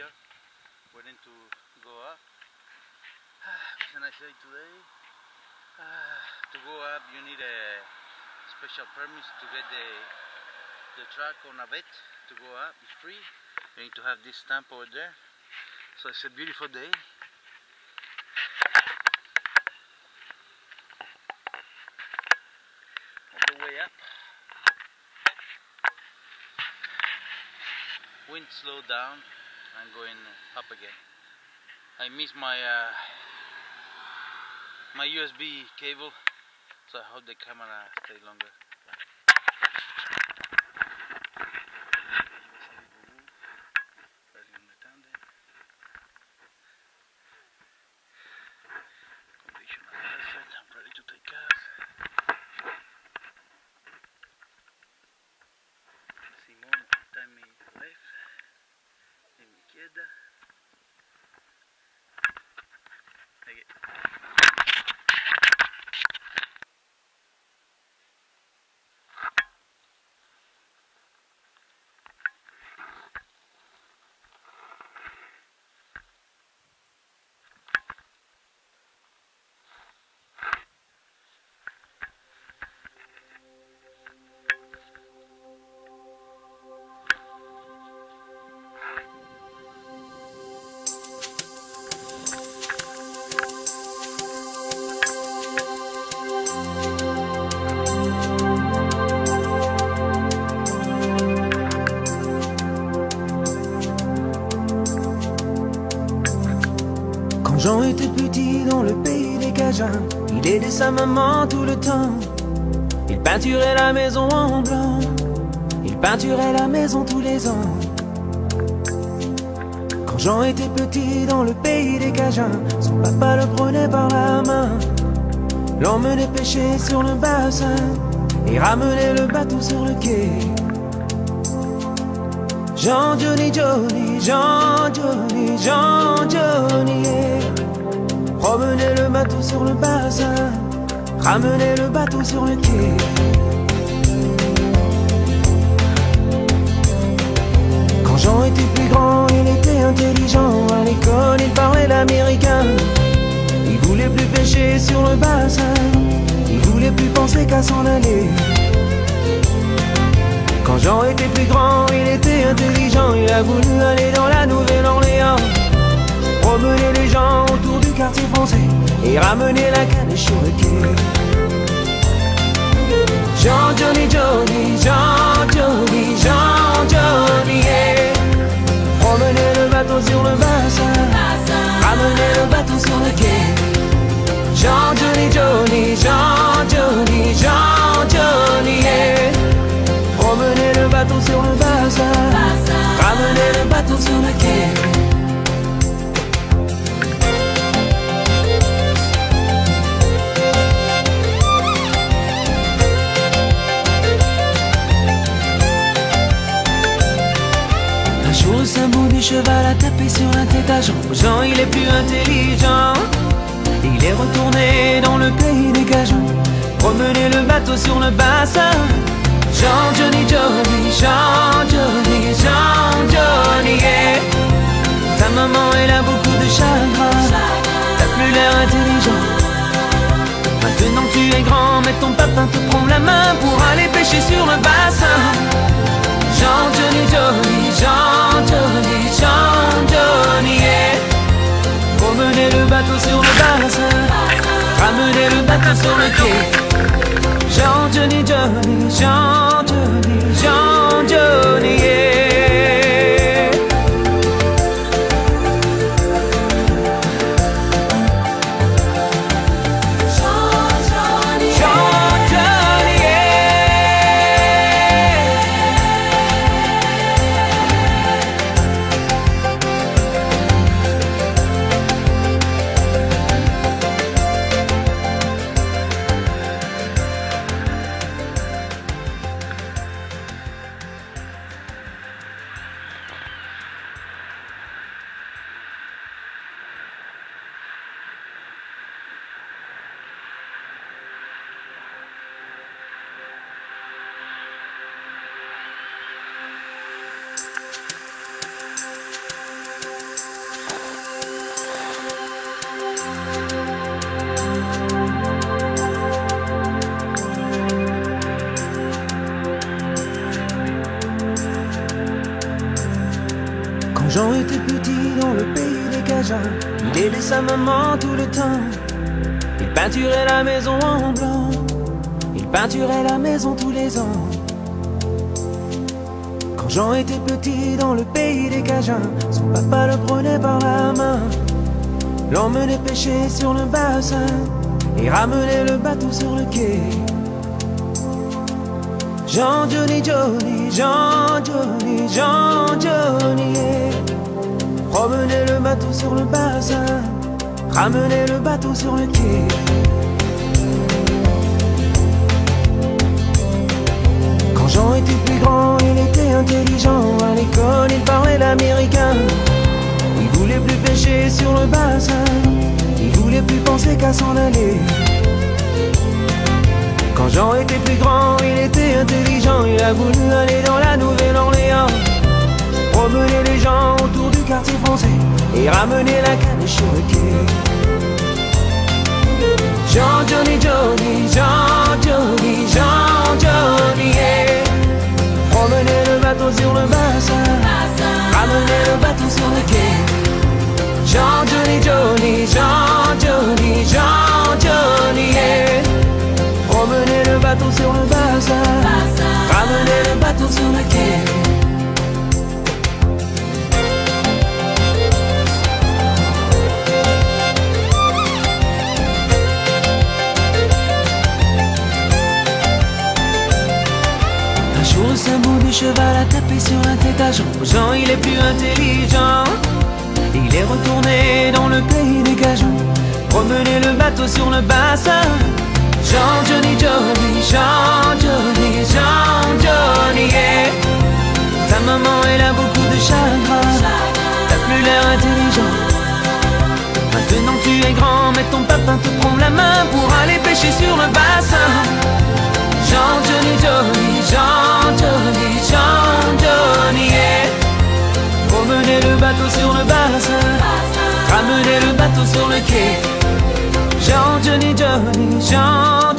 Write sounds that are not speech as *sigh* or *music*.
here, to go up. *sighs* It's a nice day today. Ah, *sighs* to go up, you need a special permit to get the the truck on a vet to go up. It's free. You need to have this stamp over there. So it's a beautiful day. All the way up. Wind slowed down. I'm going up again. I miss my uh, my USB cable, so I hope the camera stay longer. En Jean était petit dans le pays des Cajuns, il aidait sa maman tout le temps. Il peinturait la maison en blanc, il peinturait la maison tous les ans. Quand Jean était petit dans le pays des Cajuns, son papa le prenait par la main, l'emmenait pêcher sur le bassin et ramenait le bateau sur le quai. Jean Johnny Johnny, Jean Johnny, Jean Johnny, sur le bassin, ramenez le bateau sur le quai. Quand Jean était plus grand, il était intelligent. À l'école, il parlait l'américain. Il voulait plus pêcher sur le bassin, il voulait plus penser qu'à s'en aller. Quand Jean était plus grand, il était intelligent. Il a voulu aller dans la Nouvelle-Orléans. Promener les gens autour du quartier français et ramener la canne sur le quai. Jean Johnny Johnny, cheval a tapé sur la tête à Jean. Jean, il est plus intelligent. Il est retourné dans le pays des Cajuns, promener le bateau sur le bassin. Jean Johnny Johnny, Jean Johnny, Jean Johnny. Ta maman, elle a beaucoup de chagrin. T'as plus l'air intelligent. Maintenant tu es grand, mais ton papa te prend la main pour aller pêcher sur le bassin. Jean Johnny Johnny, Jean sur le bassin, ramener le bateau sur le quai. Jean Johnny Johnny, Jean Johnny, Jean Johnny, yeah. Jean était petit dans le pays des Cajuns, il aidait sa maman tout le temps. Il peinturait la maison en blanc, il peinturait la maison tous les ans. Quand Jean était petit dans le pays des Cajuns, son papa le prenait par la main, l'emmenait pêcher sur le bassin et ramenait le bateau sur le quai. Jean Johnny Johnny, Jean Johnny, Jean Johnny, promenait le bateau sur le bassin, ramenait le bateau sur le quai. Quand Jean était plus grand, il était intelligent. À l'école, il parlait l'américain. Il voulait plus pêcher sur le bassin. Il voulait plus penser qu'à s'en aller. Jean était plus grand, il était intelligent. Il a voulu aller dans la Nouvelle-Orléans. Promener les gens autour du quartier français et ramener la canne quai. Jean Johnny Johnny, Jean Johnny, Jean Johnny, yeah. Promener le bateau sur le bassin, cheval a tapé sur un tête à Jean. Jean, il est plus intelligent. Il est retourné dans le pays des Cajuns, promener le bateau sur le bassin. Jean Johnny Johnny, Jean Johnny, Jean Johnny. Ta maman, elle a beaucoup de chagrin. T'as plus l'air intelligent. Maintenant tu es grand, mais ton papa te prend la main pour aller pêcher sur le bassin. Jean Johnny Johnny, Le bateau sur le bassin, ramener le bateau sur le quai. Jean Johnny Johnny, Jean